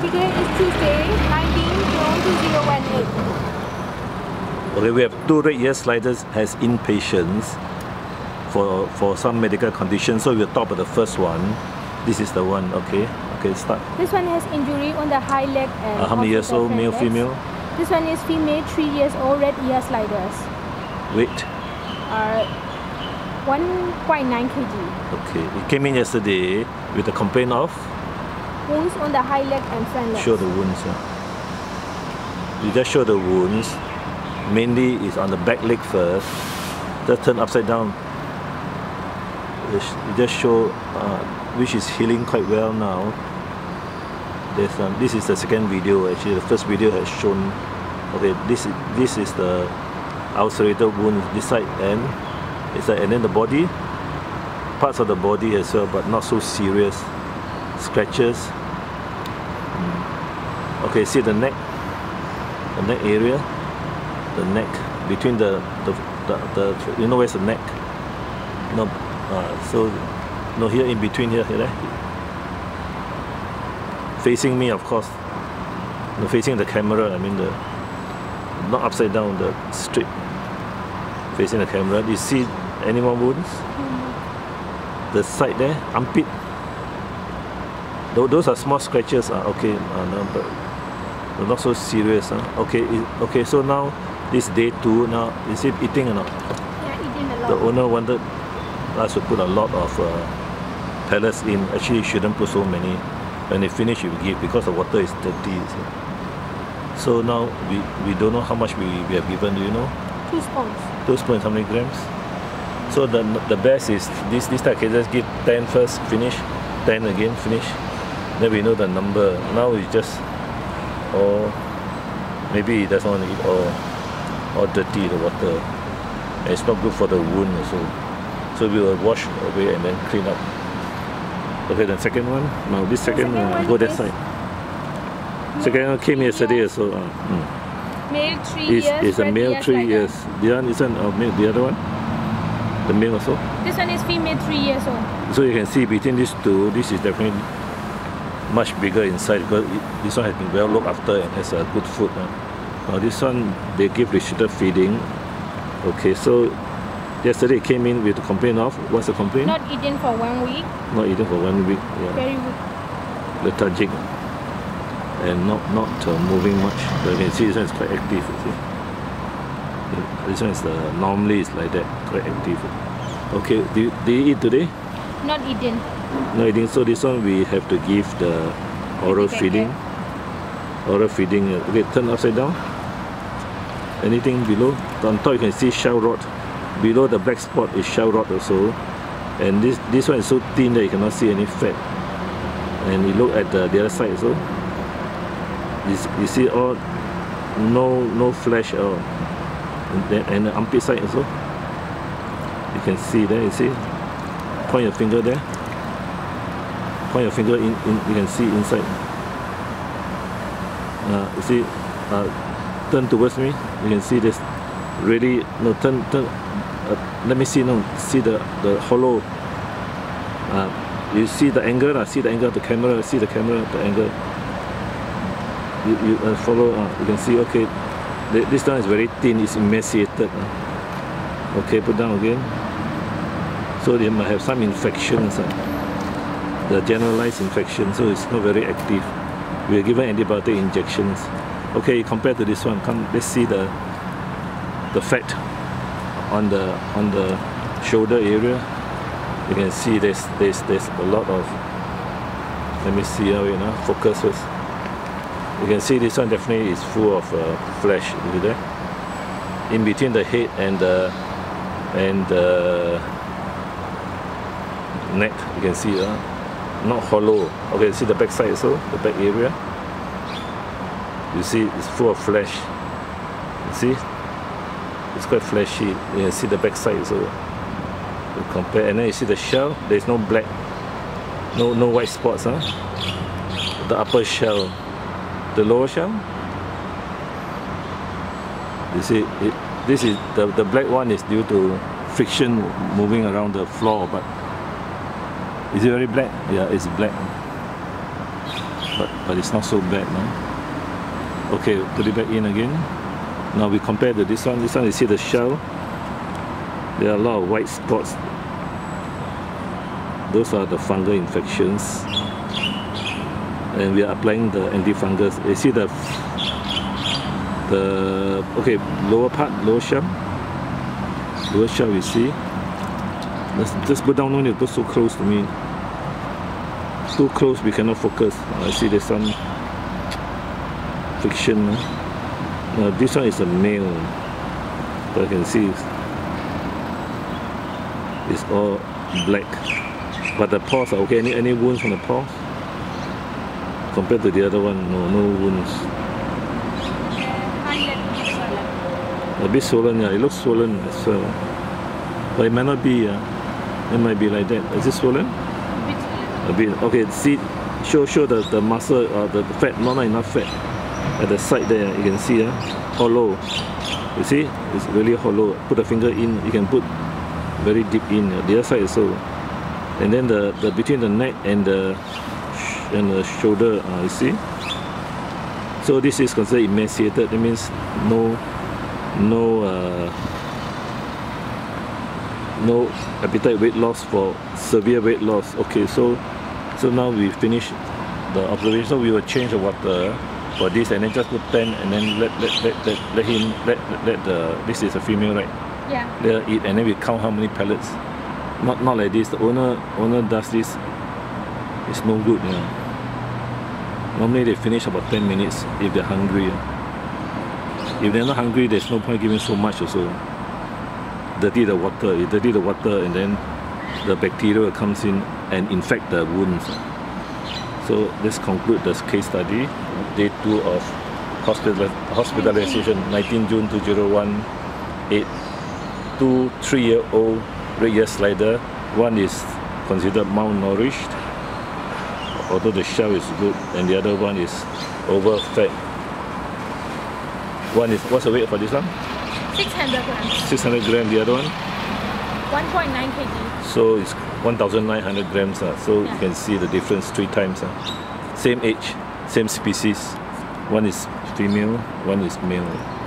Today is Tuesday, 19 2018. Okay, we have two red ear sliders as inpatients for for some medical conditions. So we'll talk about the first one. This is the one. Okay, okay, start. This one has injury on the high leg and Uh, how many years old? Male, legs. female? This one is female, 3 years old, red ear sliders. Weight. Uh, 1.9 kg. Okay, it came in yesterday with a complaint of Wounds on the high leg and front legs. show the wounds. Yeah. You just show the wounds. Mainly is on the back leg first. Just turn upside down. You just show uh, which is healing quite well now. There's um, this is the second video actually. The first video has shown. Okay, this is this is the ulcerated wound this side and it's like, and then the body parts of the body as well, but not so serious scratches. Okay, see the neck, the neck area, the neck between the the, the, the you know where's the neck? No, uh, so no here in between here, here, facing me of course. No, facing the camera. I mean the not upside down, the straight facing the camera. Do you see any more wounds? The side there, armpit. Tho- Those are small scratches. Uh, okay, uh, no, but but not so serious. Uh. Okay, okay. So now this day two. Now is it eating or not? Yeah, eating a lot. The owner wanted us to put a lot of uh, pellets in. Actually, shouldn't put so many. When they finish, you give because the water is dirty. see. So now we, we don't know how much we, we have given. Do you know? Two spoons. Two spoons, how many grams? So the the best is this this type can just give 10 first, finish, 10 again, finish. Then we know the number. Now we just or maybe he doesn't want to eat all all dirty the water. And it's not good for the wound also. So we will wash away and then clean up. Okay, the second one. Now this second, second one go that side. Second one came yesterday also. Uh, mm. Male, 3 Is years. is a male three years. The one is an uh, male. The other one, the male also. This one is female, 3 years old. So you can see between these two, this is definitely much bigger inside because this one has been well looked after and has a good food. Uh. Now this one they give restricted feeding. Okay, so yesterday it came in with a complaint of what's the complaint? Not eaten for one week. Not eating for one week. Yeah. Very weak. lethargic and not not uh, moving much. But you can see this one is quite active. You see, Yeah, this one is the normally is like that, quite active. Okay, do you, do you eat today? Not eaten. No eating. So this one we have to give the oral Baby feeding. Oral feeding. uh, Okay, turn upside down. Anything below? On top you can see shell rot. Below the black spot is shell rot also. And this this one is so thin that you cannot see any fat. And you look at the, the other side also. You, you see all no no flesh at all. And, then- and the armpit side also. You can see there. You see. Point your finger there point your finger in, in you can see inside. Uh, you see uh, turn towards me you can see this really no turn turn uh, let me see no see the the hollow. Uh, you see the angle uh, see the angle of the camera see the camera the angle. You, you uh, follow you can see okay Th- this one is very thin it's emaciated okay put down again. So they might have some infections uh the generalized infection, so it's not very active. We are given antibiotic injections. Okay, compared to this one, come let's see the the fat on the on the shoulder area. You can see there's there's there's a lot of. Let me see how you know focus first. You can see this one definitely is full of uh, flesh. See there? In between the head and the and the neck, you can see uh, not hollow. Okay, see the back side also, the back area. You see, it's full of flesh. You see, it's quite fleshy. You see the back side also. You compare, and then you see the shell. There is no black, no no white spots. Huh? The upper shell, the lower shell. You see, it, this is the the black one is due to friction moving around the floor, but is it very black? Yeah, it's black. but, but it's not so bad now. Okay, put it back in again. Now we compare to this one. This one you see the shell. There are a lot of white spots. Those are the fungal infections. And we are applying the antifungus. You see the the okay lower part, lower shell. Lower shell you see. Let's just go down on it, not so close to me. Too close we cannot focus. I see there's some friction. Now this one is a male. But I can see it's, it's all black. But the paws are okay. Any any wounds on the paws? Compared to the other one, no no wounds. A bit swollen, yeah. It looks swollen as well. But it might not be, yeah. It might be like that. Is it swollen? A bit. Okay, see, show show the, the muscle, uh, the, fat, not, enough fat. At the side there, you can see, uh, hollow. You see, it's really hollow. Put the finger in, you can put very deep in. uh, The other side is so. And then the, the between the neck and the and the shoulder, uh, you see. So this is considered emaciated. That means no no uh, no appetite weight loss for severe weight loss. Okay, so so now we finish the observation. So we will change the water for this and then just put 10 and then let let let, let, let him let, let let the this is a female right? Yeah. let her eat and then we count how many pellets. Not not like this. The owner owner does this. It's no good you know. Normally they finish about 10 minutes if they're hungry. If they're not hungry there's no point giving so much also dirty the water you dirty the water and then the bacteria comes in and infect the wounds. So let's conclude this case study. Day two of hospital hospitalization 19 June 2001 eight two three year old red ear slider. One is considered malnourished although the shell is good and the other one is overfed. One is what's the weight for this one 600 grams. 600 grams, the other one 1.9 kg. so it's 1900 grams uh, so you can see the difference three times uh. same age same species one is female one is male